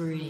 free.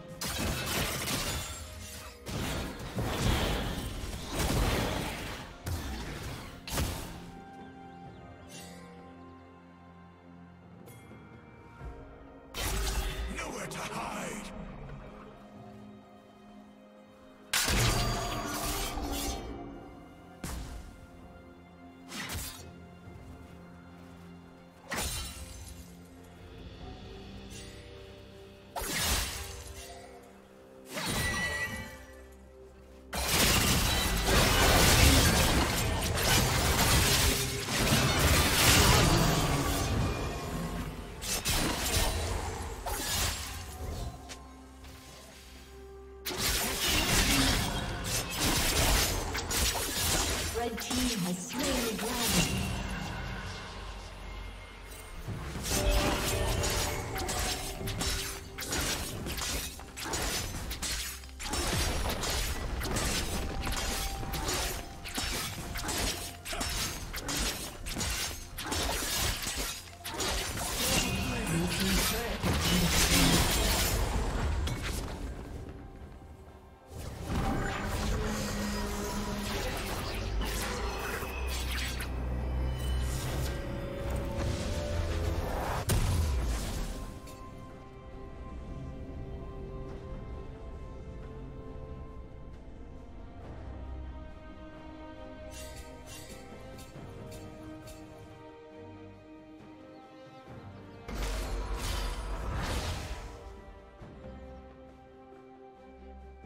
Red team